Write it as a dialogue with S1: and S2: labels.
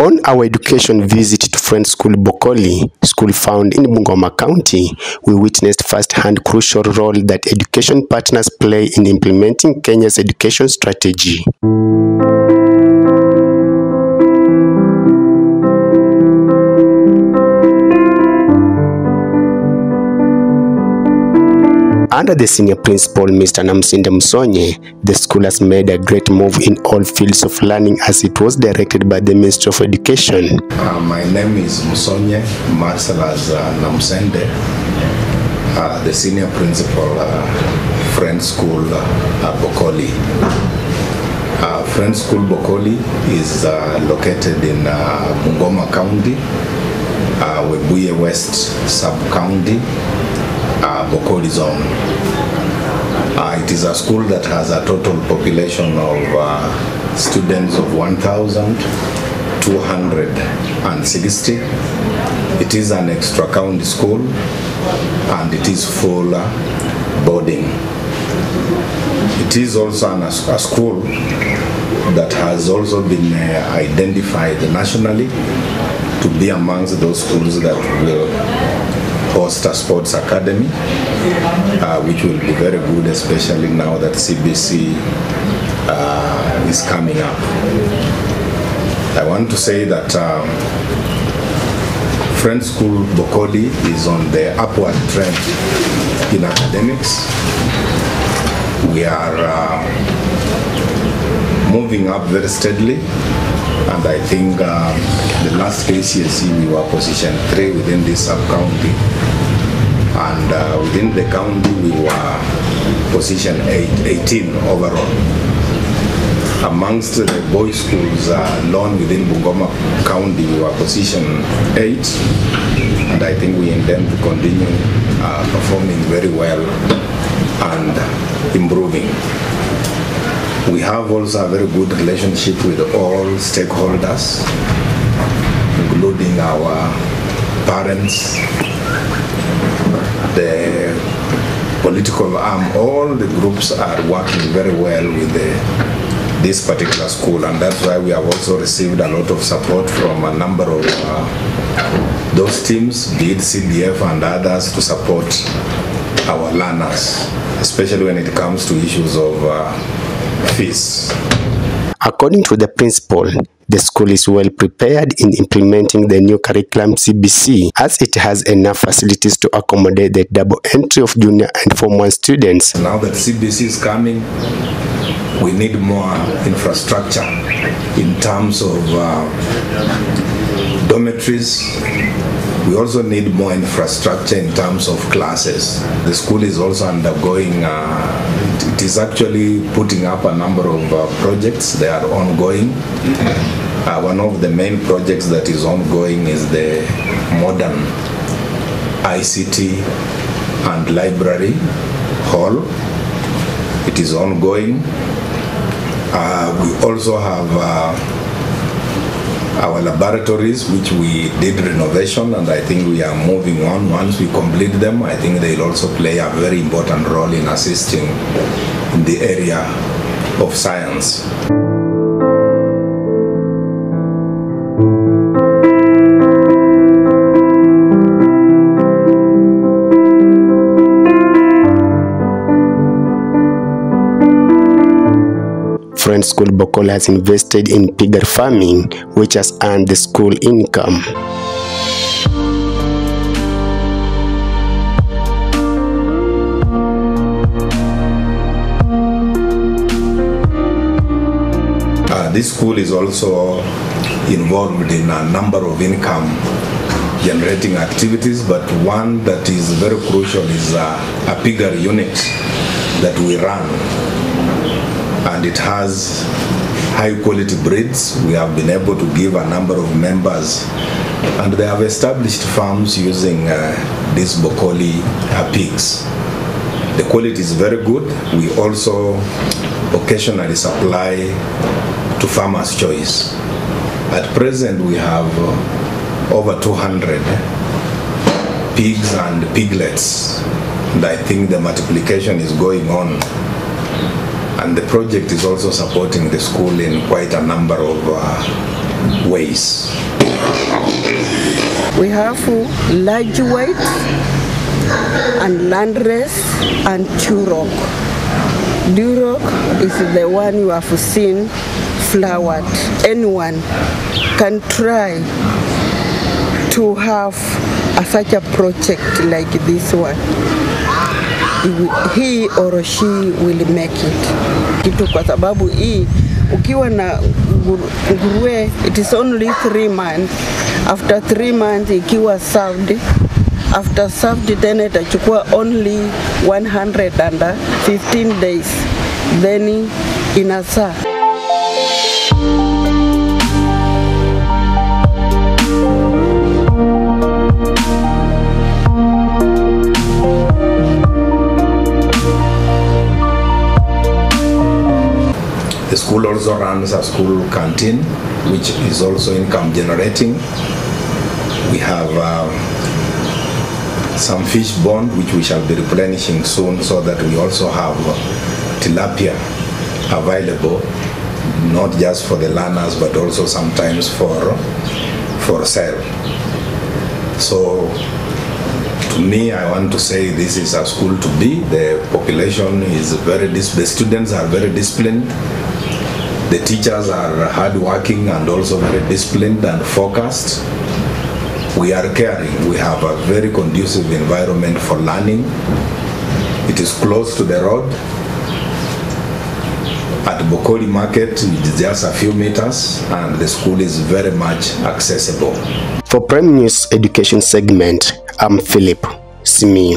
S1: On our education visit to Friend School Bokoli, school found in Bungoma County, we witnessed first-hand crucial role that education partners play in implementing Kenya's education strategy. Under the senior principal, Mr. Namsinde Musonye, the school has made a great move in all fields of learning as it was directed by the Ministry of Education.
S2: Uh, my name is Musonye Marcelas uh, Namsende, uh, the senior principal, uh, Friends School uh, Bokoli. Uh, Friends School Bokoli is uh, located in uh, County, uh, Webuye West Sub-County, uh, Zone. Uh, it is a school that has a total population of uh, students of 1,260. It is an extra county school and it is full boarding. It is also an, a school that has also been uh, identified nationally to be amongst those schools that will host a sports academy, uh, which will be very good, especially now that CBC uh, is coming up. I want to say that um, School Bokoli is on the upward trend in academics. We are uh, moving up very steadily and I think um, the last KCSE we were position three within this sub-county and uh, within the county we were position eight, 18 overall. Amongst the boys schools uh, alone within Bungoma County we were position 8 and I think we intend to continue uh, performing very well and improving. We have also a very good relationship with all stakeholders, including our parents, the political arm. All the groups are working very well with the, this particular school, and that's why we have also received a lot of support from a number of uh, those teams, be it CDF and others, to support our learners, especially when it comes to issues of uh, fees.
S1: According to the principal, the school is well prepared in implementing the new curriculum CBC as it has enough facilities to accommodate the double entry of junior and form 1 students.
S2: Now that CBC is coming, we need more infrastructure in terms of uh, dormitories. We also need more infrastructure in terms of classes. The school is also undergoing, uh, it is actually putting up a number of uh, projects. They are ongoing. Uh, one of the main projects that is ongoing is the modern ICT and library hall. It is ongoing. Uh, we also have uh, our laboratories, which we did renovation, and I think we are moving on. Once we complete them, I think they'll also play a very important role in assisting in the area of science.
S1: School Bokoli has invested in piggery farming, which has earned the school income.
S2: Uh, this school is also involved in a number of income generating activities, but one that is very crucial is uh, a piggery unit that we run and it has high quality breeds. We have been able to give a number of members and they have established farms using uh, these Bokoli pigs. The quality is very good. We also occasionally supply to Farmer's Choice. At present we have uh, over 200 pigs and piglets and I think the multiplication is going on and the project is also supporting the school in quite a number of uh, ways.
S3: We have large white and landrace and turok. Duroc is the one you have seen flowered. Anyone can try to have a, such a project like this one. He or she will make it. Kitu kwa sababu hii ukiwa na nguruwe it is only three months. After three months ikiwa served after served then itachukua only 115 days then inazaa.
S2: The school also runs a school canteen, which is also income generating. We have uh, some fish bond, which we shall be replenishing soon, so that we also have tilapia available, not just for the learners, but also sometimes for for sale. So to me, I want to say this is a school to be. The population is very, the students are very disciplined. The teachers are hardworking and also very disciplined and focused. We are caring. We have a very conducive environment for learning. It is close to the road. At Bokoli Market, it is just a few meters, and the school is very much accessible.
S1: For Prime News Education segment, I'm Philip Simi.